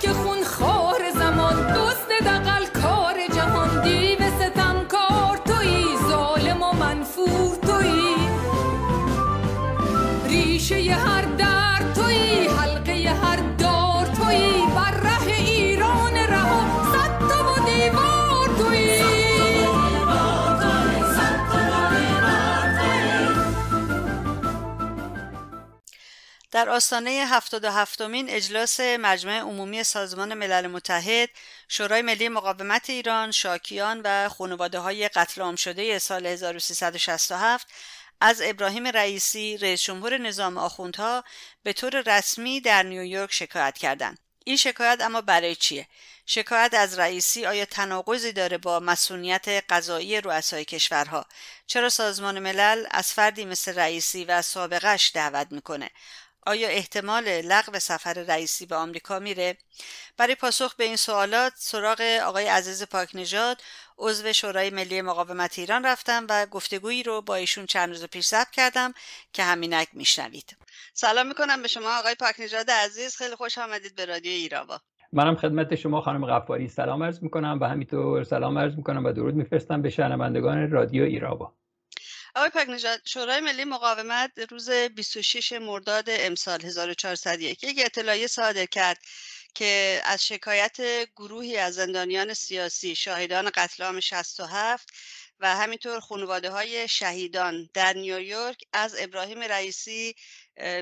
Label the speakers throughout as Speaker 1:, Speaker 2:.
Speaker 1: که در
Speaker 2: آستانه 77 مین اجلاس مجمع عمومی سازمان ملل متحد شورای ملی مقاومت ایران شاکیان و خانواده های قتل عام شده سال 1367 از ابراهیم رئیسی رئیس جمهور نظام آخوندها به طور رسمی در نیویورک شکایت کردند. این شکایت اما برای چیه؟ شکایت از رئیسی آیا تناقضی داره با مسئولیت قضایی رؤسای کشورها؟ چرا سازمان ملل از فردی مثل رئیسی و سابقش دعوت می‌کنه؟ آیا احتمال لغو سفر رئیسی به آمریکا میره؟ برای پاسخ به این سوالات سراغ آقای عزیز پاک نژاد عضو شورای ملی مقاومت ایران رفتم و گفتگویی رو با ایشون چند روز پیش ضبط کردم که همینک میشنوید. سلام می‌کنم به شما آقای پاک نژاد عزیز خیلی خوش آمدید به رادیو ایراوا.
Speaker 3: منم خدمت شما خانم غفاری سلام عرض می‌کنم و همینطور سلام عرض می‌کنم و درود میفرستم به شنوندگان رادیو ایراوا.
Speaker 2: آقای پاکنژاد شورای ملی مقاومت روز 26 مرداد امسال 1401 یک اطلاعیه صادر کرد که از شکایت گروهی از زندانیان سیاسی شاهدان قتل عام 67 و همینطور خانواده های شهیدان در نیویورک از ابراهیم رئیسی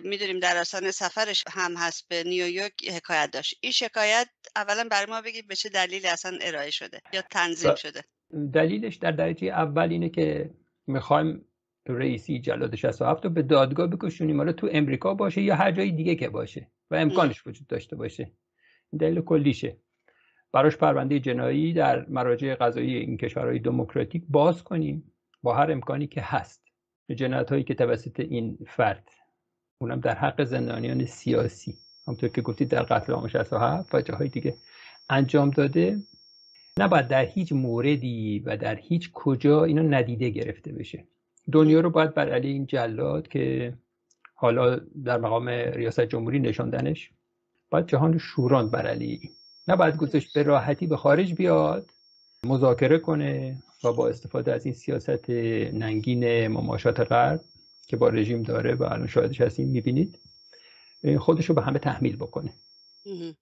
Speaker 2: می‌دونیم در آسان سفرش هم هست به نیویورک حکایت داشت. این شکایت اولا برای ما بگید به چه دلیلی اصلا ارائه شده یا تنظیم شده.
Speaker 3: دلیلش در درجه اول اینه که می‌خوایم رئیسی جلاد 67 رو به دادگاه بکشونیم. حالا تو امریکا باشه یا هر جای دیگه که باشه. و امکانش وجود داشته باشه. دلیل کلیشه. براش پرونده جنایی در مراجع قضایی این کشورهای دموکراتیک باز کنیم. با هر امکانی که هست. جنایت هایی که توسط این فرد. اونم در حق زندانیان سیاسی. همطور که گفتید در قتل عام 67 و جاهای دیگه انجام داده. نباید در هیچ موردی و در هیچ کجا اینا ندیده گرفته بشه. دنیا رو باید بر علیه این جلاد که حالا در مقام ریاست جمهوری نشاندنش باید جهان شوران بر این نباید گذاشت به راحتی به خارج بیاد مذاکره کنه و با استفاده از این سیاست ننگین مماشات غرب که با رژیم داره و الان شاهدش هستیم می‌بینید خودش رو به همه تحمیل بکنه.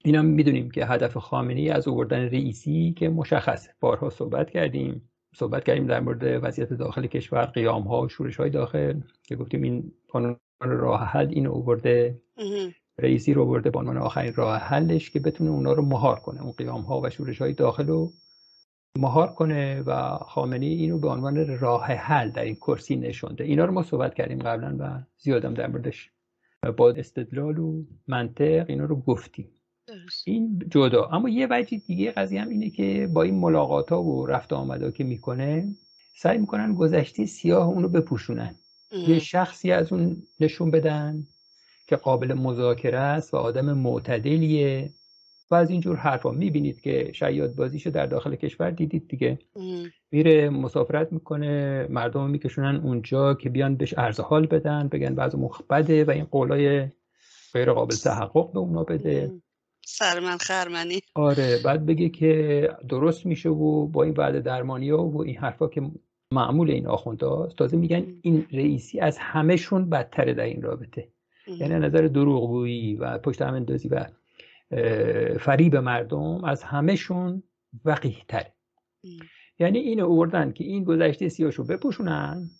Speaker 3: اینا می‌دونیم که هدف خامنه از اووردن رئیسی که مشخصه. بارها صحبت کردیم. صحبت کردیم در مورد وضعیت داخل کشور قیام ها و شورش های داخل که گفتیم این قانون راه حل این اوورده رئیسی رو برده به عنوان آخرین راه حلش که بتونه اونا رو مهار کنه. اون قیام ها و شورش های داخل رو مهار کنه و خامنه اینو به عنوان راه حل در این کرسی نشونده اینا رو ما صحبت کردیم قبلا و زیادم در موردش با استدلال و منطق اینا رو گفتیم. این جدا. اما یه وجه دیگه قضیه هم اینه که با این ملاقات ها و رفت آمده که می‌کنه سعی می‌کنن گذشته سیاه اونو بپوشونن. یه شخصی از اون نشون بدن که قابل مذاکره است و آدم معتدلیه. و از اینجور حرفا می‌بینید که شیاد بازیشو در داخل کشور دیدید دیگه. میره مسافرت می‌کنه مردم میکشونن اونجا که بیان بهش عرض حال بدن بگن بعض مخبده و این قولای غیر قابل تحقق به اونا بده.
Speaker 2: سرمن خرمنی.
Speaker 3: آره بعد بگه که درست میشه و با این وعده درمانی ها و این حرفا که معمول این آخونده تازه میگن این رئیسی از همهشون بدتره در این رابطه. یعنی نظر دروغگویی و پشت هم اندازی و فریب مردم از همهشون وقیه تره یعنی اینو اوردن که این گذشته سیاشو بپوشونن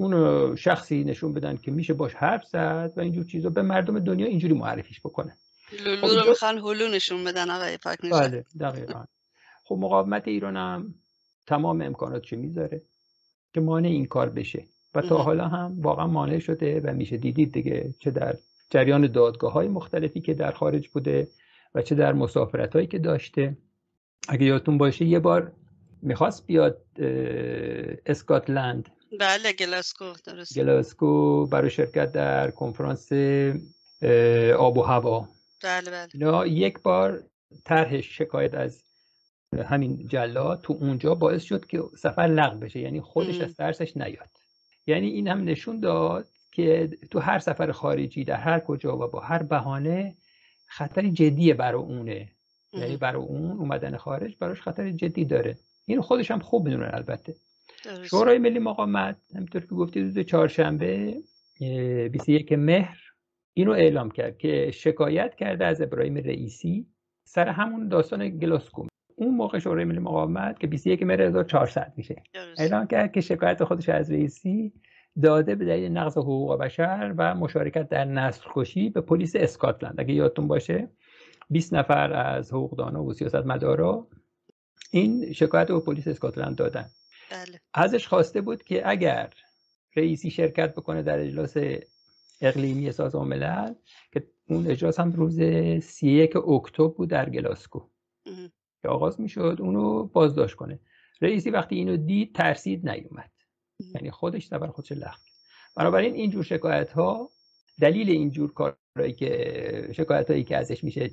Speaker 3: اونو شخصی نشون بدن که میشه باش حرف زد و اینجور چیزا به مردم دنیا اینجوری معرفیش بکنن
Speaker 2: لولو رو می‌خوان هلو نشون بدن آقای پاک
Speaker 3: بله دقیقا. خب مقاومت ایران هم تمام امکانات می‌ذاره که مانع این کار بشه. و تا حالا هم واقعا مانع شده و میشه دیدید دیگه چه در جریان دادگاه های مختلفی که در خارج بوده. و چه در مسافرت هایی که داشته. اگه یادتون باشه یه بار می‌خواست بیاد اسکاتلند.
Speaker 2: بله گلاسکو درست
Speaker 3: گلاسکو برای شرکت در کنفرانس آب و هوا.
Speaker 2: بله بله.
Speaker 3: یک بار طرح شکایت از همین جلاد تو اونجا باعث شد که سفر لغو بشه. یعنی خودش از ترسش نیاد. یعنی این هم نشون داد که تو هر سفر خارجی در هر کجا و با هر بهانه خطری جدیه برای اونه. یعنی برای اون اومدن خارج براش خطر جدی داره. این خودش هم خوب می‌دونه البته. شورای ملی مقاومت همینطور که گفتید روز چهارشنبه 21 مهر اینو اعلام کرد که شکایت کرده از ابراهیم رئیسی سر همون داستان گلاسکو. اون موقع شورای ملی مقاومت که 21 مهر 1400 میشه. اعلام کرد که شکایت خودش از رئیسی داده به دلیل نقض حقوق بشر و مشارکت در نسل کشی به پلیس اسکاتلند. اگه یادتون باشه 20 نفر از حقوقدانا و سیاست مدارا این شکایت به پلیس اسکاتلند دادن. بله. ازش خواسته بود که اگر رئیسی شرکت بکنه در اجلاس اقلیمی سازمان ملل که اون اجلاس هم روز 31 اکتبر بود در گلاسکو. که آغاز می‌شد اونو بازداشت کنه. رئیسی وقتی اینو دید ترسید نیومد. یعنی خودش سفر خودش لغو بنابراین اینجور شکایت ها دلیل اینجور کارهایی که شکایت هایی که ازش میشه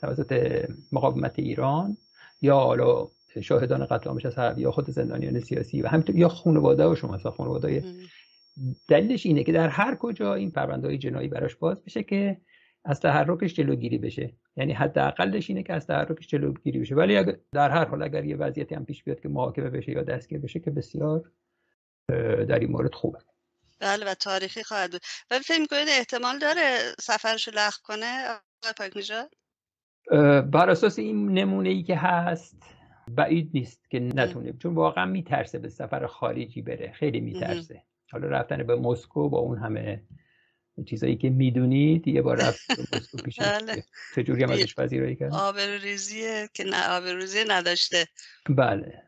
Speaker 3: توسط مقاومت ایران یا حالا شاهدان قتل عام هست یا خود زندانیان سیاسی و همینطور یا خانواده و شما خانواده دلیلش اینه که در هر کجا این پرونده های جنایی براش باز بشه که از تحرکش جلوگیری بشه. یعنی حداقلش اینه که از تحرکش جلوگیری بشه. ولی اگر در هر حال اگر یه وضعیتی هم پیش بیاد که محاکمه بشه یا دستگیر بشه که بسیار در این مورد خوبه.
Speaker 2: بله و تاریخی خواهد بود. ولی فکر می‌کنید احتمال داره سفرش لغو کنه آقای پاک
Speaker 3: بر اساس این نمونه ای که هست بعید نیست که نتونه چون واقعا میترسه به سفر خارجی بره. خیلی میترسه. حالا رفتن به مسکو با اون همه چیزایی که می‌دونید یه بار رفت به مسکو پیش بله. چجوری هم ازش پذیرایی کرد؟
Speaker 2: آبروریزیه که نه آبروریزی نداشته.
Speaker 3: بله.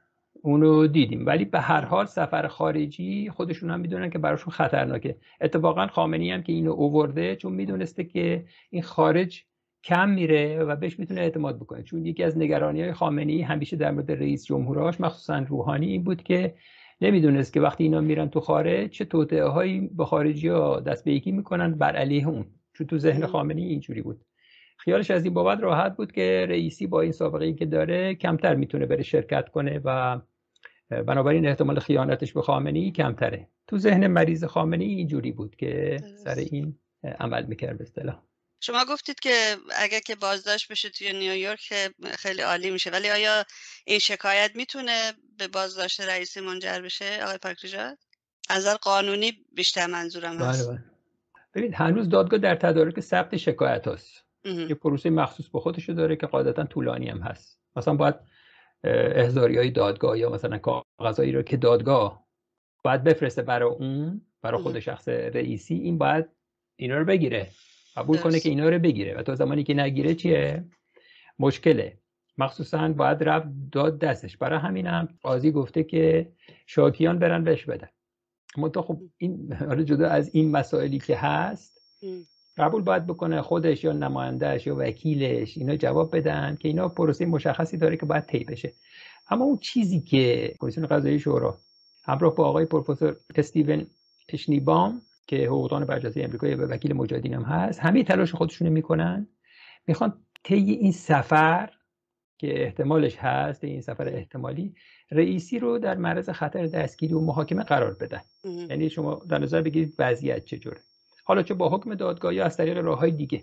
Speaker 3: اونو دیدیم. ولی به هر حال سفر خارجی خودشون هم می‌دونن که براشون خطرناکه. اتفاقا خامنی هم که اینو اوورده چون می‌دونسته که این خارج کم میره و بهش می‌تونه اعتماد بکنه. چون یکی از نگرانی های خامنی همیشه در مورد رئیس جمهوراش مخصوصا روحانی این بود که نمی‌دونست که وقتی اینا میرن تو خارج چه توطئه هایی به خارجی ها دست به یکی می‌کنن بر علیه اون. چون تو ذهن خامنی اینجوری بود. خیالش از این بابت راحت بود که رئیسی با این سابقه ای که داره کمتر می‌تونه بره شرکت کنه و بنابراین احتمال خیانتش به خامنی کمتره. تو ذهن مریض خامنی اینجوری بود که سر این عمل می‌کرد به اصطلاح.
Speaker 2: شما گفتید که اگر که بازداشت بشه توی نیویورک خیلی عالی میشه ولی آیا این شکایت می‌تونه به بازداشت رئیسی منجر بشه آقای پاکریجاد از قانونی بیشتر منظورم هست. بله. بله.
Speaker 3: ببینید هنوز دادگاه در تدارک ثبت شکایت هست یه پروسه مخصوص به خودشو داره که قاعدتا طولانی هم هست. مثلا باید احضاری های دادگاه یا مثلا کاغذهایی رو که دادگاه باید بفرسته برای اون برای خود شخص رئیسی این باید اینا رو بگیره. قبول کنه که اینا رو بگیره و تا زمانی که نگیره چیه؟ مشکله. مخصوصا باید رفت داد دستش. برای همینم قاضی گفته که شاکیان برن بهش بدن. منتها خب این حالا جدا از این مسائلی که هست قبول باید بکنه خودش یا نمایندهش یا وکیلش. اینا جواب بدن که اینا پروسه مشخصی داره که باید طی بشه. اما اون چیزی که کمیسیون قضایی شورا همراه با آقای پروفسور استیون اشنیبام که حقوقدان برجسته امریکایی و وکیل مجاهدین هم هست همه تلاش خودشونو می‌کنن. می‌خوان طی این سفر که احتمالش هست این سفر احتمالی رئیسی رو در معرض خطر دستگیری و محاکمه قرار بدن. یعنی شما در نظر بگیرید وضعیت چجوره. حالا چه با حکم دادگاه یا از طریق راه های دیگه.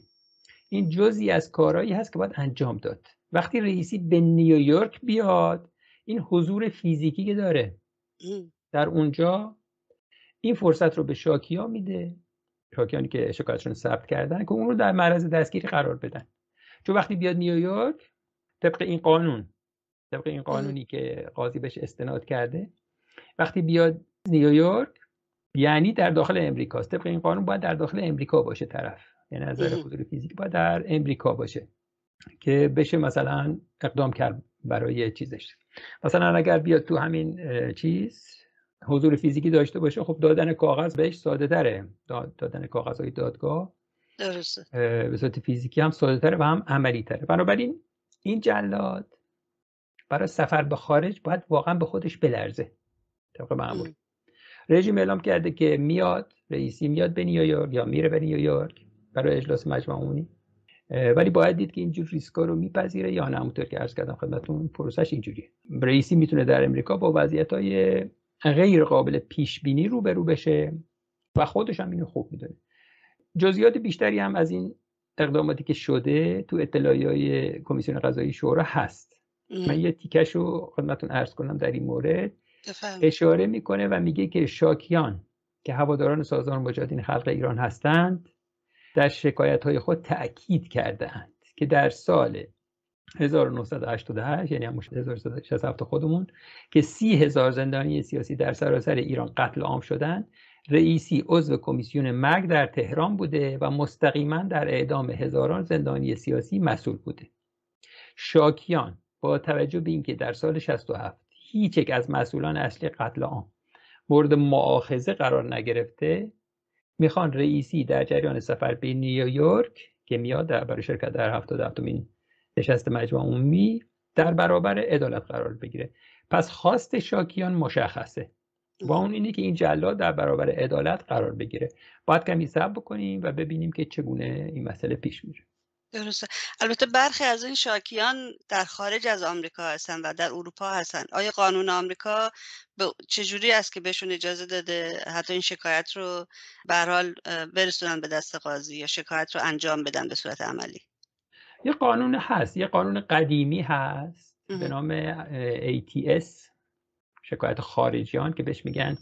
Speaker 3: این جزی از کارهایی هست که باید انجام داد. وقتی رئیسی به نیویورک بیاد این حضور فیزیکی که داره در اونجا این فرصت رو به شاکیا میده. شاکیانی که شکایتشون ثبت کردن که اون رو در معرض دستگیری قرار بدن. چون وقتی بیاد نیویورک طبق این قانون طبق این قانونی که قاضی بهش استناد کرده وقتی بیاد نیویورک یعنی در داخل امریکاست طبق این قانون باید در داخل امریکا باشه طرف. یعنی نظر حضور فیزیکی باید در امریکا باشه که بشه مثلا اقدام کرد برای چیزش. مثلا اگر بیاد تو همین چیز حضور فیزیکی داشته باشه خب دادن کاغذ بهش ساده تره. دادن کاغذ های دادگاه درسته. به صورت فیزیکی هم ساده تره و هم عملی تره. بنابراین این جلاد برای سفر به خارج باید واقعا به خودش بلرزه. طبق معمول. رژیم اعلام کرده که میاد رئیسی میاد به نیویورک یا میره به نیویورک برای اجلاس مجمع عمومی. ولی باید دید که اینجور ریسکا رو میپذیره یا نه. همونطور که عرض کردم خدمتتون پروسش اینجوریه. رئیسی می‌تونه در امریکا با وضعیت های غیر قابل پیش بینی روبرو بشه و خودش هم اینو خوب می‌دونه. جزئیات بیشتری هم از این اقداماتی که شده تو اطلاعی های کمیسیون قضایی شورا هست. من یه تیکش رو خدمتون ارز کنم در این مورد. اشاره می‌کنه و میگه که شاکیان که هواداران سازمان مجاهدین خلق ایران هستند در شکایت های خود تأکید کردهاند که در سال 1988 یعنی هم 1967 خودمون که سی هزار زندانی سیاسی در سراسر ایران قتل عام شدند رئیسی عضو کمیسیون مرگ در تهران بوده و مستقیما در اعدام هزاران زندانی سیاسی مسئول بوده. شاکیان با توجه به اینکه در سال 67 هیچ یک از مسئولان اصلی قتل عام مورد معاخذه قرار نگرفته. می‌خوان رئیسی در جریان سفر به نیویورک که میاد در برای شرکت در 77 مین نشست مجمع عمومی در برابر عدالت قرار بگیره. پس خواست شاکیان مشخصه. با اون اینه که این جلاد در برابر عدالت قرار بگیره. باید کمی صبر بکنیم و ببینیم که چگونه این مسئله پیش میره.
Speaker 2: درسته. البته برخی از این شاکیان در خارج از آمریکا هستن و در اروپا هستن. آیا قانون آمریکا به چجوری است که بهشون اجازه داده حتی این شکایت رو به حال برسونن به دست قاضی یا شکایت رو انجام بدن به صورت عملی؟
Speaker 3: یه قانون هست. یه قانون قدیمی هست به نام ATS شکایت خارجیان که بهش میگن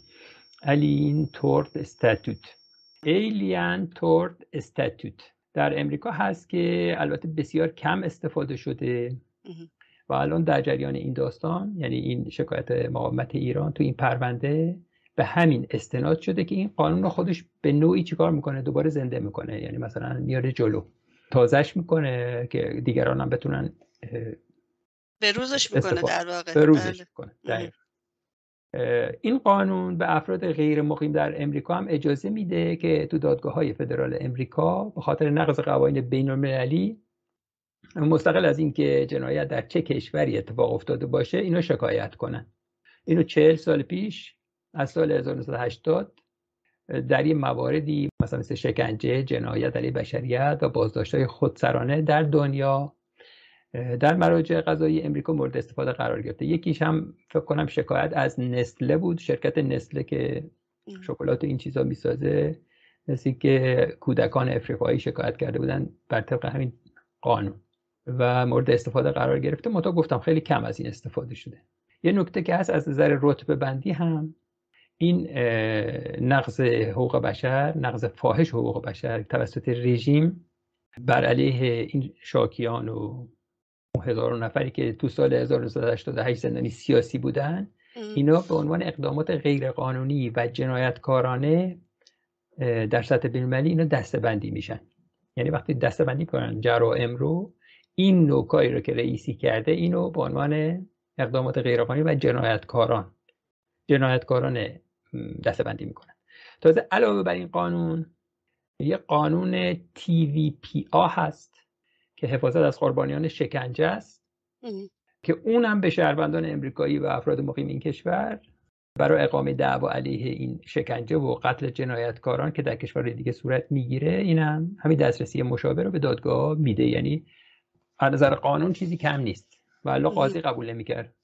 Speaker 3: الین تورت استاتوت ایلیان تورت استاتوت در امریکا هست که البته بسیار کم استفاده شده. و الان در جریان این داستان یعنی این شکایت مقاومت ایران تو این پرونده به همین استناد شده که این قانون رو خودش به نوعی چیکار می‌کنه؟ دوباره زنده می‌کنه. یعنی مثلا میاره جلو. تازش می‌کنه که دیگران هم بتونن
Speaker 2: به روزش می‌کنه در واقع.
Speaker 3: به روزش بله. می‌کنه. این قانون به افراد غیر مقیم در امریکا هم اجازه میده که تو دادگاه های فدرال امریکا به خاطر نقض قوانین بین المللی مستقل از اینکه جنایت در چه کشوری اتفاق افتاده باشه اینو شکایت کنن. اینو چهل سال پیش از سال 1980 در این مواردی مثلا مثل شکنجه، جنایت علیه بشریت و بازداشت های خودسرانه در دنیا در مراجع قضایی امریکا مورد استفاده قرار گرفته. یکیش هم فکر کنم شکایت از نسله بود شرکت نسله که شکلات این چیزا می‌سازه. مثل که کودکان افریقایی شکایت کرده بودن بر طبق همین قانون و مورد استفاده قرار گرفته. متا گفتم خیلی کم از این استفاده شده. یه نکته که هست از نظر رتبه بندی هم این نقض حقوق بشر نقض فاحش حقوق بشر توسط رژیم بر علیه این شاکیان و هزاران نفری که تو سال 1988 زندانی سیاسی بودن اینا به عنوان اقدامات غیرقانونی و جنایتکارانه در سطح بینالمللی اینا دستبندی میشن. یعنی وقتی دستبندی کنن جرائم رو این نوکایی رو که رئیسی کرده اینو به عنوان اقدامات غیرقانونی و جنایتکاران جنایتکاران دستبندی می‌کنن. تازه علاوه بر این قانون یه قانون TVPA هست. که حفاظت از قربانیان شکنجه است. که اونم به شهروندان امریکایی و افراد مقیم این کشور برای اقامه دعوا علیه این شکنجه و قتل جنایتکاران که در کشور دیگه صورت می‌گیره اینم همین دسترسی مشابه رو به دادگاه میده. یعنی از نظر قانون چیزی کم نیست و قاضی قبول نمی‌کرد.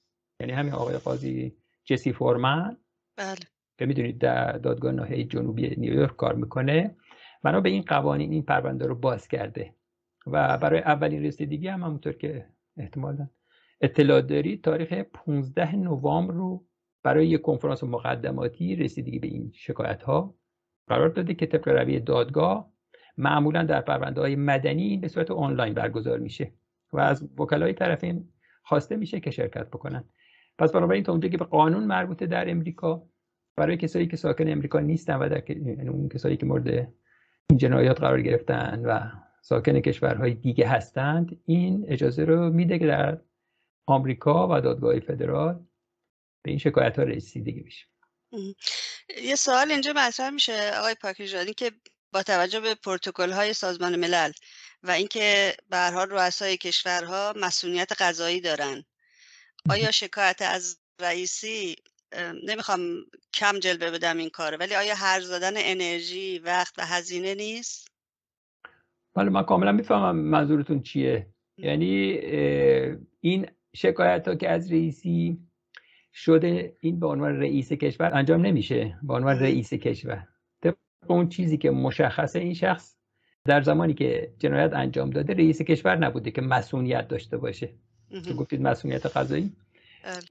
Speaker 3: یعنی همین آقای قاضی جسی فورمن
Speaker 2: بله.
Speaker 3: که می‌دونید در دادگاه ناحیه جنوبی نیویورک کار می‌کنه بنا به این قوانین این پرونده رو باز کرده. و برای اولین رسیدگی هم همونطور که احتمالا اطلاع دارید تاریخ 15 نوامبر رو برای یک کنفرانس مقدماتی رسیدگی به این شکایت ها قرار داده که طبق روی دادگاه معمولا در پرونده های مدنی به صورت آنلاین برگزار میشه و از وکلای طرفین خواسته میشه که شرکت بکنن. پس بنابراین تا اونجا که به قانون مربوطه در امریکا برای کسایی که ساکن امریکا نیستن و در یعنی اون کسایی که مورد این جنایات قرار گرفتن و ساکن کشورهای دیگه هستند این اجازه رو میده که در آمریکا و دادگاه فدرال به این شکایت ها رسیدگی بشه.
Speaker 2: یه سوال اینجا مطرح میشه آقای پاکیزادی که با توجه به پروتکل های سازمان ملل و اینکه به هر حال رؤسای کشورها مسئولیت قضایی دارن آیا شکایت از رئیسی نمی‌خوام کم جلوه بدم این کاره ولی آیا هر زدن انرژی وقت و هزینه نیست؟
Speaker 3: بله من کاملا می‌فهمم منظورتون چیه. یعنی این شکایت ها که از رئیسی شده این به عنوان رئیس کشور انجام نمیشه. به عنوان رئیس کشور. طبق اون چیزی که مشخصه این شخص در زمانی که جنایت انجام داده رئیس کشور نبوده که مسئولیت داشته باشه. تو گفتید مسئولیت قضایی.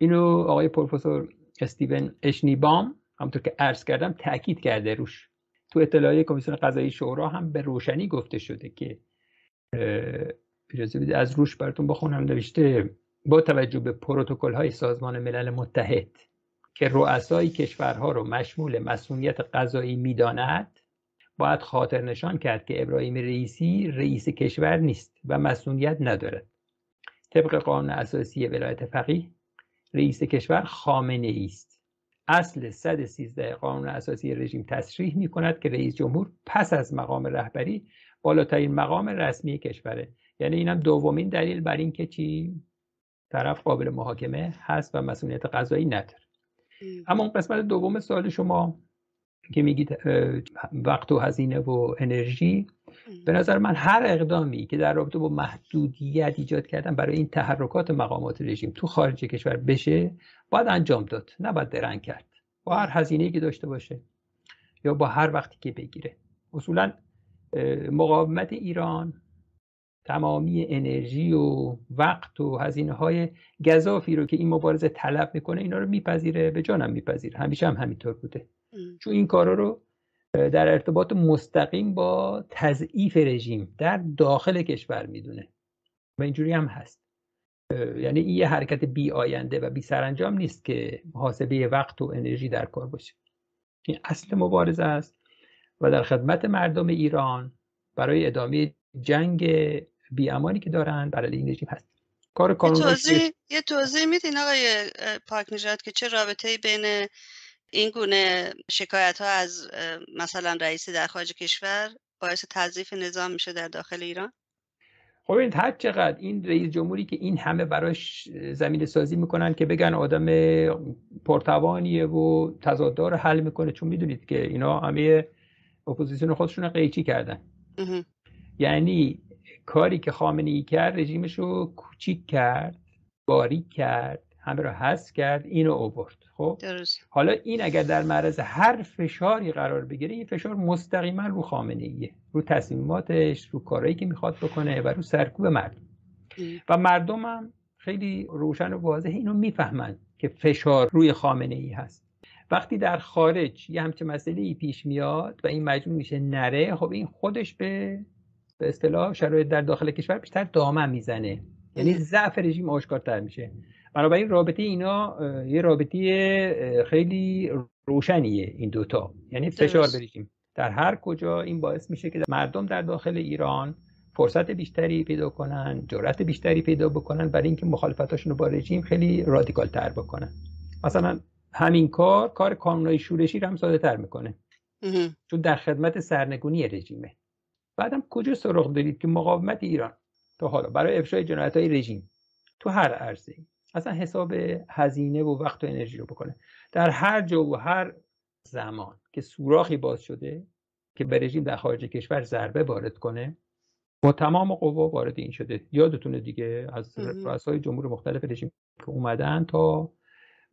Speaker 3: اینو آقای پروفسور استیون اشنیبام همونطور که عرض کردم تاکید کرده روش. تو اطلاعیه کمیسیون قضایی شورا هم به روشنی گفته شده که اجازه بدید از روش براتون بخونم. نوشته با توجه به پروتکل های سازمان ملل متحد که رؤسای کشورها رو مشمول مسئولیت قضایی می‌داند باید خاطر نشان کرد که ابراهیم رئیسی رئیس کشور نیست و مسئولیت ندارد. طبق قانون اساسی ولایت فقیه رئیس کشور خامنه ای است. اصل 113 قانون اساسی رژیم تصریح می کند که رئیس جمهور پس از مقام رهبری بالاترین مقام رسمی کشوره. یعنی اینم دومین دلیل بر این که چی؟ طرف قابل محاکمه هست و مسئولیت قضایی نداره. اما اون قسمت دوم سوال شما که میگید وقت و هزینه و انرژی به نظر من هر اقدامی که در رابطه با محدودیت ایجاد کردن برای این تحرکات مقامات رژیم تو خارج کشور بشه باید انجام داد. نباید درنگ کرد. با هر هزینه‌ای که داشته باشه. یا با هر وقتی که بگیره. اصولا مقاومت ایران تمامی انرژی و وقت و هزینه های گذافی رو که این مبارزه طلب می‌کنه اینا رو میپذیره. به جانم میپذیره. همیشه هم همینطور بوده. چون این کارا رو در ارتباط مستقیم با تضعیف رژیم در داخل کشور می‌دونه. و اینجوری هم هست. یعنی این یه حرکت بی آینده و بی سرانجام نیست که محاسبه وقت و انرژی در کار باشه. این اصل مبارزه است و در خدمت مردم ایران برای ادامه جنگ بیامانی که دارن برای این رژیم هست. کار
Speaker 2: یه
Speaker 3: کانون
Speaker 2: توضیح یه توضیح میدین آقای پاک نژاد که چه رابطه بین این گونه شکایت ها از مثلا رئیسی در خارج کشور باعث تضعیف نظام میشه در داخل ایران؟
Speaker 3: خب این هر چقدر این رئیس جمهوری که این همه براش زمین سازی می‌کنن که بگن آدم پرتوانیه و تضادها رو حل می‌کنه چون می‌دونید که اینا همه اپوزیسیون خودشون رو قیچی کردن. یعنی کاری که خامنه ای کرد رژیمش رو کوچیک کرد باریک کرد همه رو حذف کرد اینو اوورد خب؟
Speaker 2: درست.
Speaker 3: حالا این اگر در معرض هر فشاری قرار بگیره این فشار مستقیما رو خامنه ایه رو تصمیماتش رو کارهایی که می‌خواد بکنه و رو سرکوب مردم. و مردم هم خیلی روشن و واضح اینو می‌فهمند که فشار روی خامنه ای هست. وقتی در خارج یه همچه مسئله ای پیش میاد و این مجموع میشه نره خب این خودش به به اصطلاح شرایط در داخل کشور بیشتر دامن می‌زنه. یعنی ضعف رژیم آشکارتر میشه. بنابراین رابطه اینا یه رابطه خیلی روشنیه این دوتا یعنی فشار رژیم در هر کجا این باعث میشه که مردم در داخل ایران فرصت بیشتری پیدا کنن جرأت بیشتری پیدا بکنن برای اینکه مخالفتاشون رو با رژیم خیلی رادیکال تر بکنن. مثلا همین کار کار کانونهای شورشی رو هم ساده تر می‌کنه. چون در خدمت سرنگونی رژیمه. بعدم کجا سراغ دارید که مقاومت ایران تا حالا برای افشای جنایت های رژیم تو هر عرصه اصلا حساب هزینه و وقت و انرژی رو بکنه. در هر جا و هر زمان که سوراخی باز شده که به رژیم در خارج کشور ضربه وارد کنه با تمام قوا وارد این شده. یادتونه دیگه از. رؤسای جمهور مختلف رژیم که اومدن تا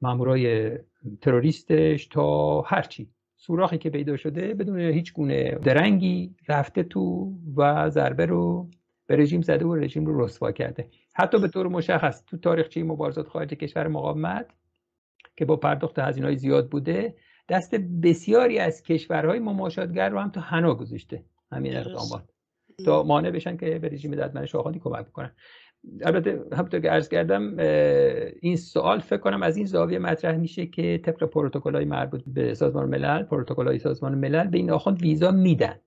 Speaker 3: مامورای تروریستش تا هرچی سوراخی که پیدا شده بدون هیچ گونه درنگی رفته تو و ضربه رو به رژیم زده و رژیم رو رسوا کرده. حتی به طور مشخص تو تاریخچه مبارزات خارج کشور مقاومت که با پرداخت هزینه های زیاد بوده دست بسیاری از کشورهای مماشاتگر رو هم تو حنا گذاشته. همین. اقدامات تا مانع بشن که به رژیم ددمنش آخوندی کمک بکنن. البته همونطور که عرض کردم این سوال فکر کنم از این زاویه مطرح میشه که طبق پروتکل های مربوط به سازمان ملل پروتکل های سازمان ملل به این آخوند ویزا میدن.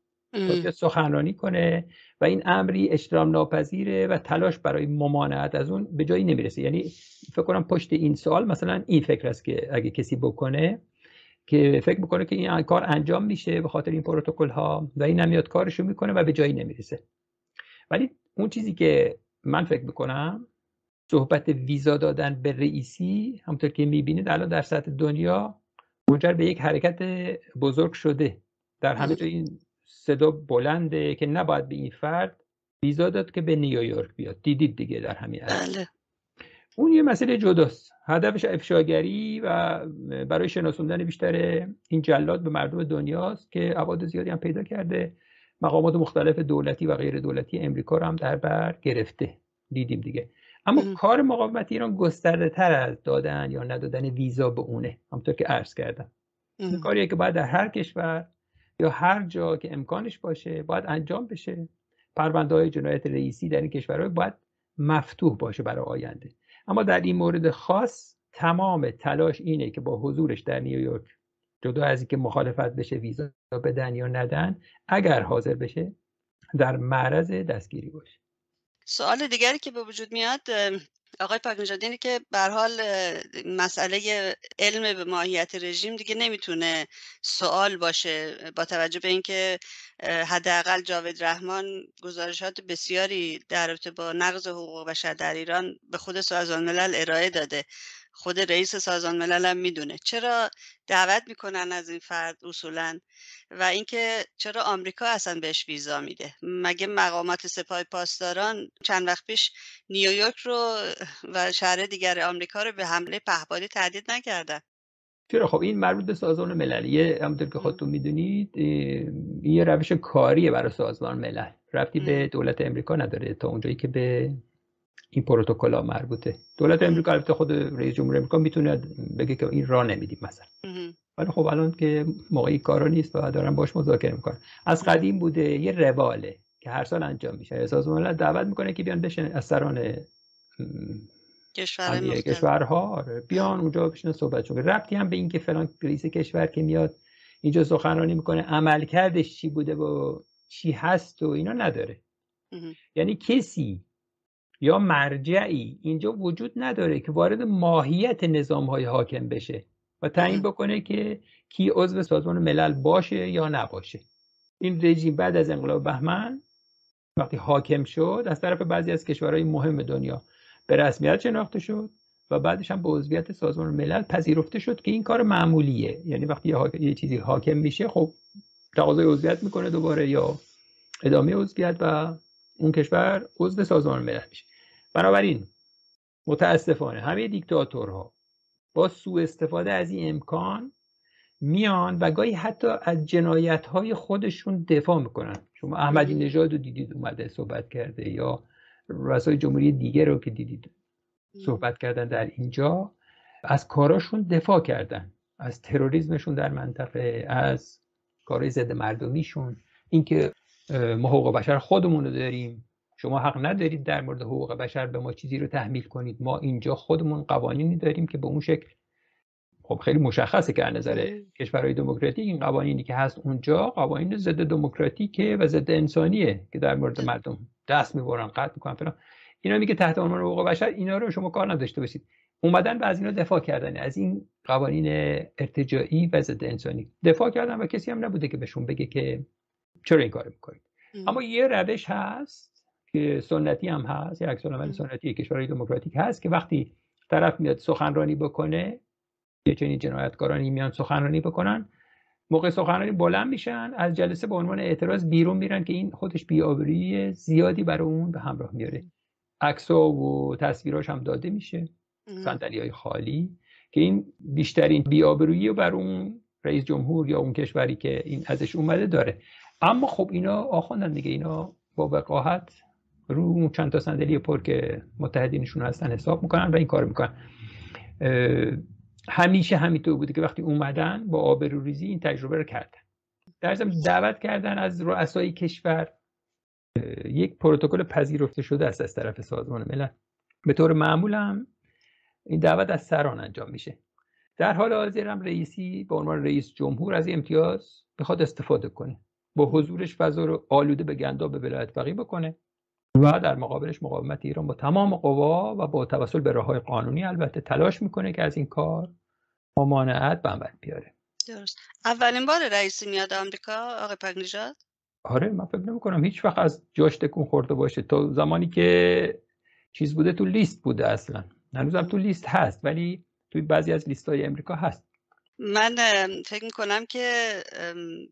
Speaker 3: سخنرانی کنه و این امری اجرام ناپذیره و تلاش برای ممانعت از اون به جایی نمی‌رسه. یعنی فکر کنم پشت این سوال مثلا این فکر است که اگه کسی بکنه که فکر می‌کنه که این کار انجام میشه به خاطر این پروتکل ها و این نمیاد کارشو می‌کنه و به جایی نمی‌رسه. ولی اون چیزی که من فکر می‌کنم صحبت ویزا دادن به رئیسی همونطور که می‌بینید الان در سطح دنیا منجر به یک حرکت بزرگ شده. در همه جای این صدا بلنده که نباید به این فرد ویزا داد که به نیویورک بیاد. دیدید دیگه در همین.
Speaker 2: بله.
Speaker 3: اون یه مسئله جداست. هدفش افشاگری و برای شناسوندن بیشتر این جلاد به مردم دنیاست که ابعاد زیادی هم پیدا کرده. مقامات مختلف دولتی و غیر دولتی امریکا رو هم در بر گرفته. دیدیم دیگه. اما
Speaker 2: مهم.
Speaker 3: کار مقاومت ایران گسترده تر از دادن یا ندادن ویزا به اونه. همونطور که عرض کردم. کاریه که باید در هر کشور یا هر جا که امکانش باشه باید انجام بشه. پرونده های جنایت رئیسی در این کشورها باید مفتوح باشه برای آینده. اما در این مورد خاص تمام تلاش اینه که با حضورش در نیویورک جدا از اینکه مخالفت بشه ویزا بدن یا ندن اگر حاضر بشه در معرض دستگیری باشه.
Speaker 2: سوال دیگری که به وجود میاد آقای پاک نژاد اینه که به حال مسئله علم به ماهیت رژیم دیگه نمی‌تونه سوال باشه با توجه به اینکه حداقل جاوید رحمان گزارشات بسیاری در رابطه با نقض حقوق بشر در ایران به خود سازمان ملل ارائه داده. خود رئیس سازمان ملل هم می‌دونه. چرا دعوت می‌کنن از این فرد اصولا؟ و اینکه چرا آمریکا اصلا بهش ویزا میده؟ مگه مقامات سپاه پاسداران چند وقت پیش نیویورک رو و شهر دیگر آمریکا رو به حمله پهپادی تهدید نکردن؟
Speaker 3: چرا؟ خب این مربوط به سازمان مللیه همونطور که خودتون می‌دونید این یه روش کاریه برای سازمان ملل. ربطی به. دولت امریکا نداره تا اونجایی که به این پروتکل ها مربوطه. دولت امریکا البته خود رئیس جمهور امریکا می‌تونه بگه که این راه نمیدیم مثلا. ولی خب الان که موقعی کارا نیست و دارن باش مذاکره می‌کنن. از قدیم بوده یه رواله که هر سال انجام میشه. سازمان ملل دعوت می‌کنه که بیان بشن از سران کشورها. آره، بیان اونجا بشینن صحبت چون ربطی هم به این که فلان رئیس کشور که میاد اینجا سخنرانی می‌کنه عملکردش چی بوده و چی هست و اینا نداره. یعنی کسی یا مرجعی. اینجا وجود نداره که وارد ماهیت نظام های حاکم بشه و تعیین
Speaker 2: مهم.
Speaker 3: بکنه که کی عضو سازمان ملل باشه یا نباشه. این رژیم بعد از انقلاب بهمن وقتی حاکم شد از طرف بعضی از کشورهای مهم دنیا به رسمیت شناخته شد و بعدش هم به عضویت سازمان ملل پذیرفته شد که این کار معمولیه. یعنی وقتی یه, حاک- یه چیزی حاکم میشه خب تقاضای عضویت می‌کنه دوباره یا ادامه عضویت و اون کشور عضو سازمان ملل میشه. بنابراین متاسفانه همه دیکتاتورها با سوء استفاده از این امکان میان و گاهی حتی از جنایت های خودشون دفاع می‌کنن. شما احمدی. نژاد رو دیدید اومده صحبت کرده یا رؤسای جمهوری دیگه رو که دیدید صحبت کردن در اینجا از کاراشون دفاع کردن. از تروریسمشون در منطقه از کارهای ضد مردمیشون. اینکه ما حقوق بشر خودمون رو داریم. شما حق ندارید در مورد حقوق بشر به ما چیزی رو تحمیل کنید. ما اینجا خودمون قوانینی داریم که به اون شکل خب خیلی مشخصه که از نظر. کشورهای دموکراتیک این قوانینی که هست اونجا قوانین ضد دموکراتیکه و ضد انسانیه که در مورد مردم دست می‌برن قتل می‌کنن فلان. اینا میگه تحت عنوان حقوق بشر اینا رو شما کار نداشته باشید. اومدن و از اینا دفاع کردن. از این قوانین ارتجاعی و ضد انسانی. دفاع کردن و کسی هم نبوده که بهشون بگه که چرا این کار می‌کنید. اما یه روش هست که سنتی هم هست یه عکس العمل
Speaker 2: مهم.
Speaker 3: سنتی کشورهای دموکراتیک هست که وقتی طرف میاد سخنرانی بکنه یه چنین جنایتکارانی میان سخنرانی بکنن موقع سخنرانی بلند میشن از جلسه به عنوان اعتراض بیرون میرن که این خودش بی‌آبرویی زیادی برای اون به همراه میاره عکس‌ها و تصویراش هم داده میشه
Speaker 2: مهم.
Speaker 3: صندلی های خالی که این بیشترین بی‌آبرویی رو بر اون رئیس جمهور یا اون کشوری که این ازش اومده داره اما خب اینا آخوندن دیگه. اینا با وقاحت رو اون چند تا صندلی پر که متحدینشون هستن حساب می‌کنن و این کار می‌کنن. همیشه همینطور بوده که وقتی اومدن با آبروریزی این تجربه رو کردن. در ضمن دعوت کردن از رؤسای کشور. یک پروتکل پذیرفته شده است از طرف سازمان ملل. به طور معمول هم این دعوت از سران انجام میشه. در حال حاضر هم رئیسی به عنوان رئیس جمهور از امتیاز می‌خواد استفاده کنه. با حضورش فضا رو آلوده به گنداب به ولایت فقیه بکنه و در مقابلش مقاومت ایران با تمام قوا و با توسل به راههای قانونی البته تلاش می‌کنه که از این کار ممانعت به عمل بیاره.
Speaker 2: درست. اولین بار رئیسی میاد آمریکا آقای پاک نژاد
Speaker 3: آره من فکر نمی‌کنم. هیچ وقت از جاش تکون خورده باشه. تا زمانی که چیز بوده تو لیست بوده اصلا. هنوزم تو لیست هست ولی توی بعضی از لیست های امریکا هست.
Speaker 2: من فکر می‌کنم که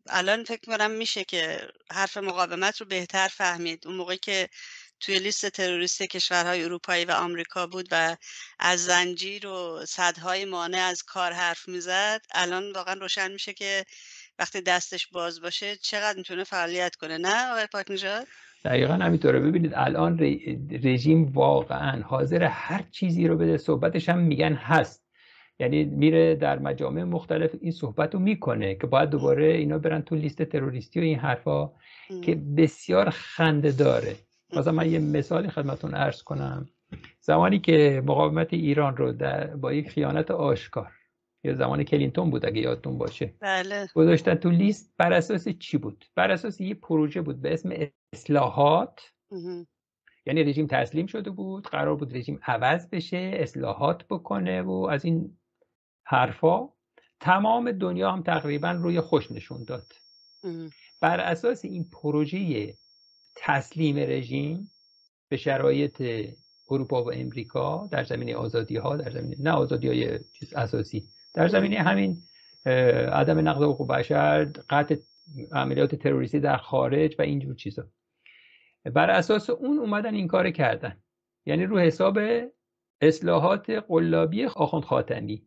Speaker 2: الان فکر می‌کنم میشه که حرف مقاومت رو بهتر فهمید. اون موقع که توی لیست تروریستی کشورهای اروپایی و آمریکا بود و از زنجیر و صدهای مانع از کار حرف می‌زد الان واقعا روشن میشه که
Speaker 4: وقتی دستش باز باشه چقدر می‌تونه فعالیت کنه. نه آقای پاک نژاد
Speaker 3: دقیقا همینطوره. ببینید الان رژیم واقعا حاضر هر چیزی رو بده. صحبتش هم میگن هست. یعنی میره در مجامع مختلف این صحبت رو می‌کنه که باید دوباره اینا برن تو لیست تروریستی و این حرفا که بسیار خنده داره. مثلا من یه مثالی خدمتون ارز کنم. زمانی که مقاومت ایران رو با یک خیانت آشکار یا زمان کلینتون بود اگه یادتون باشه.
Speaker 4: بله.
Speaker 3: گذاشتن تو لیست بر اساس چی بود؟ بر اساس یه پروژه بود به اسم اصلاحات. یعنی رژیم تسلیم شده بود قرار بود رژیم عوض بشه اصلاحات بکنه و از این حرفا تمام دنیا هم تقریبا روی خوش نشون داد. بر اساس این پروژه تسلیم رژیم به شرایط اروپا و امریکا در زمینه آزادی ها در زمینه نه آزادی های چیز اساسی در زمینه همین عدم نقض حقوق بشر قطع عملیات تروریستی در خارج و اینجور چیزا. بر اساس اون اومدن این کار کردن. یعنی رو حساب اصلاحات قلابی آخوند خاتمی.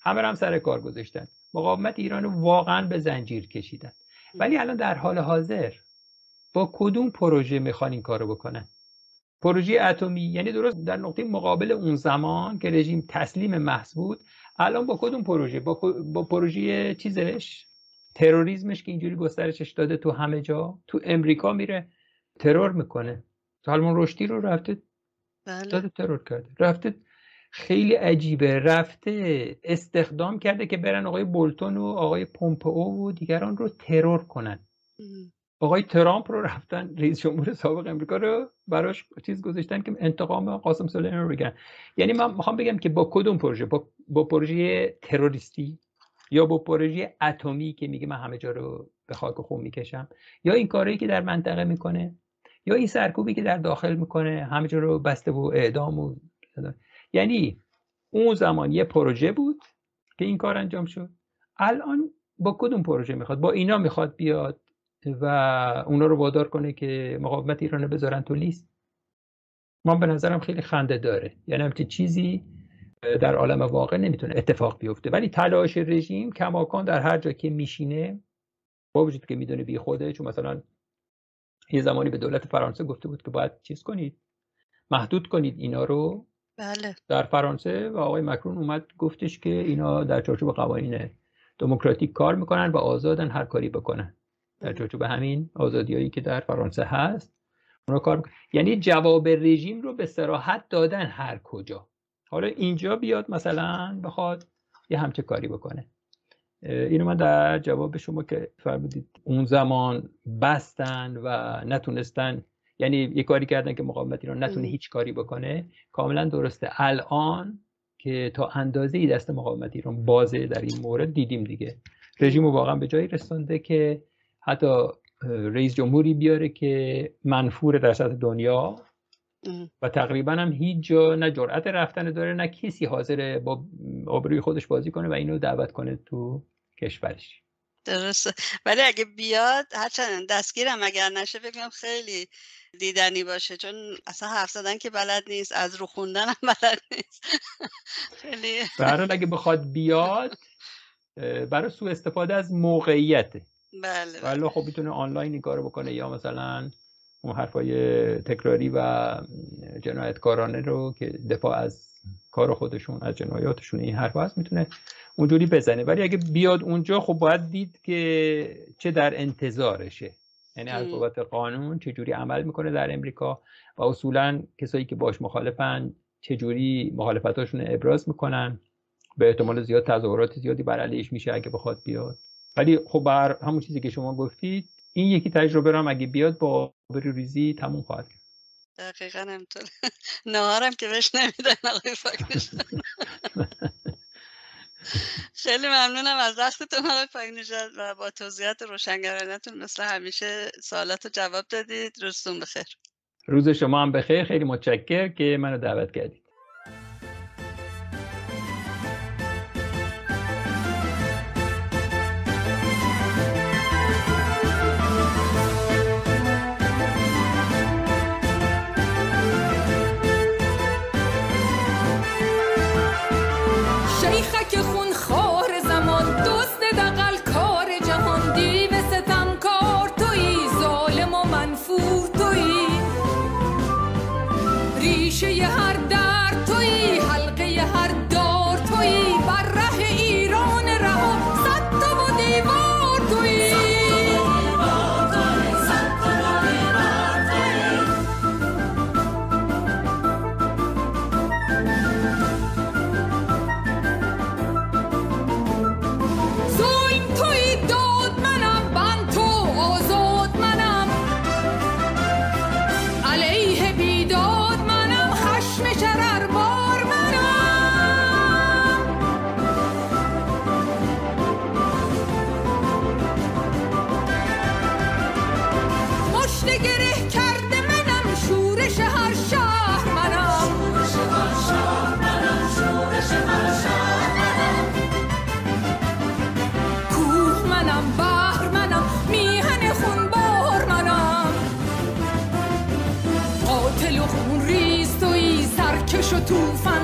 Speaker 3: همه هم سر کار گذاشتن. مقاومت ایران رو واقعا به زنجیر کشیدن. ولی الان در حال حاضر با کدوم پروژه می‌خوان این کارو بکنن؟ پروژه اتمی یعنی درست در نقطه مقابل اون زمان که رژیم تسلیم محض بود الان با کدوم پروژه؟ با, با پروژه چیزش؟ تروریسمش که اینجوری گسترشش داده تو همه جا تو امریکا میره ترور می‌کنه. سالمون رشدی رو رفته
Speaker 4: بله.
Speaker 3: داده ترور کرده. رفته خیلی عجیبه. رفته استخدام کرده که برن آقای بولتون و آقای پومپئو و دیگران رو ترور کنن. آقای ترامپ رو رفتن رئیس جمهور سابق امریکا رو براش چیز گذاشتن که انتقام قاسم سلیمانی رو بگن. یعنی من می‌خوام بگم که با کدوم پروژه؟ با, با پروژه تروریستی یا با پروژه اتمی که میگه من همه جا رو به خاک خون می‌کشم؟ یا این کاری که در منطقه می‌کنه؟ یا این سرکوبی که در داخل می‌کنه؟ همه جا رو بسته و اعدام و یعنی اون زمان یه پروژه بود که این کار انجام شد. الان با کدوم پروژه می‌خواد؟ با اینا می‌خواد بیاد و اونا رو وادار کنه که مقاومت ایران بذارن تو لیست؟ من به نظرم خیلی خنده داره. یعنی همچین چیزی در عالم واقع نمی‌تونه اتفاق بیفته. ولی تلاش رژیم کماکان در هر جا که میشینه با وجود که می‌دونه بی خوده چون مثلا یه زمانی به دولت فرانسه گفته بود که باید چیز کنید محدود کنید اینا رو.
Speaker 4: بله.
Speaker 3: در فرانسه و آقای مکرون اومد گفتش که اینا در چارچوب قوانین دموکراتیک کار می‌کنن و آزادن هر کاری بکنن. در چارچوب همین آزادیایی که در فرانسه هست اونا کار یعنی جواب رژیم رو به سراحت دادن هر کجا. حالا اینجا بیاد مثلا بخواد یه همچه کاری بکنه. اینو من در جواب شما که فرمودید اون زمان بستن و نتونستن یعنی یه کاری کردن که مقاومت ایران نتونه هیچ کاری بکنه کاملا درسته. الان که تا اندازه ای دست مقاومت ایران بازه در این مورد دیدیم دیگه. رژیم واقعا به جایی رسونده که حتی رئیس جمهوری بیاره که منفور در سطح دنیا و تقریبا هم هیچ جا نه جرأت رفتن داره نه کسی حاضر با آبروی خودش بازی کنه و اینو دعوت کنه تو کشورش.
Speaker 4: درسته. ولی اگه بیاد هرچند دستگیرم اگر نشه بگم خیلی دیدنی باشه. چون اصلا حرف زدن که بلد نیست از رو خوندن هم بلد نیست. خیلی
Speaker 3: اگه بخواد بیاد برای سوء استفاده از موقعیته.
Speaker 4: بله
Speaker 3: ولی خب می‌تونه آنلاین این کارو بکنه یا مثلا اون حرفای تکراری و جنایتکارانه رو که دفاع از کار خودشون از جنایاتشون این حرف هست می‌تونه اونجوری بزنه. ولی اگه بیاد اونجا خب باید دید که چه در انتظارشه. یعنی از بابت قانون چجوری عمل می‌کنه در امریکا و اصولا کسایی که باش مخالفن چجوری مخالفتاشون ابراز می‌کنن. به احتمال زیاد تظاهرات زیادی بر علیش میشه اگه بخواد بیاد. ولی خب بر همون چیزی که شما گفتید این یکی تجربه رو اگه بیاد با ریزی تموم خواهد کرد.
Speaker 4: دقیقا همینطور نهارم که بهش نمیدن آقای خیلی ممنونم از وقتتون آقای پاک و با توضیحات روشنگرانتون مثل همیشه سوالات جواب دادید. روزتون بخیر.
Speaker 3: روز شما هم بخیر. خیلی متشکر که منو دعوت کردید.
Speaker 1: قاتل و